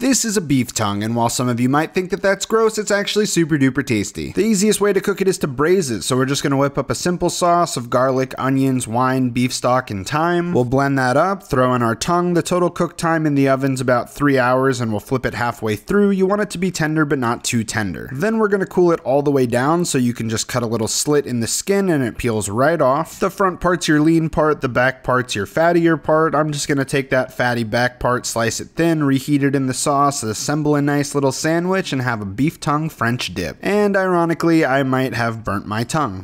This is a beef tongue, and while some of you might think that that's gross, it's actually super duper tasty. The easiest way to cook it is to braise it, so we're just gonna whip up a simple sauce of garlic, onions, wine, beef stock, and thyme. We'll blend that up, throw in our tongue. The total cook time in the oven's about three hours, and we'll flip it halfway through. You want it to be tender, but not too tender. Then we're gonna cool it all the way down, so you can just cut a little slit in the skin and it peels right off. The front part's your lean part, the back part's your fattier part. I'm just gonna take that fatty back part, slice it thin, reheat it in the sauce, assemble a nice little sandwich, and have a beef tongue French dip. And ironically, I might have burnt my tongue.